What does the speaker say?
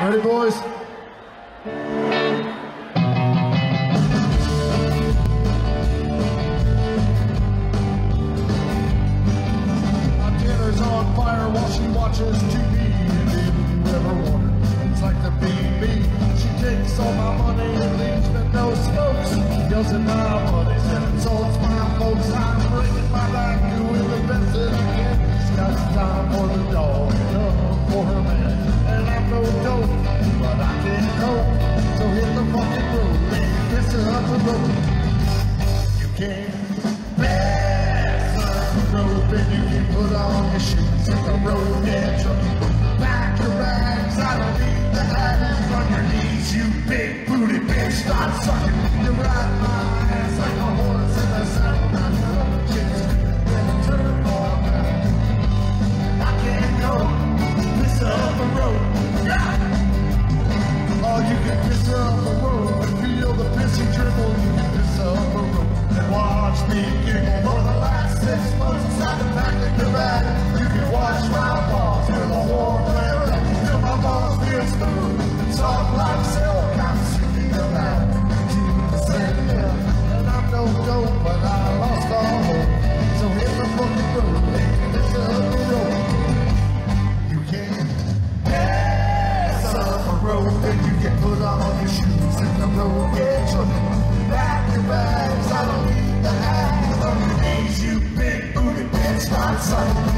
Ready, boys? Montana's on fire while she watches TV. And if you ever it's like the BB. She takes all my money and leaves no smokes. Doesn't. and you can put on your shoes and the road that you're your rags, I don't need the items on your knees, you big booty bitch, start sucking. You're right, outside.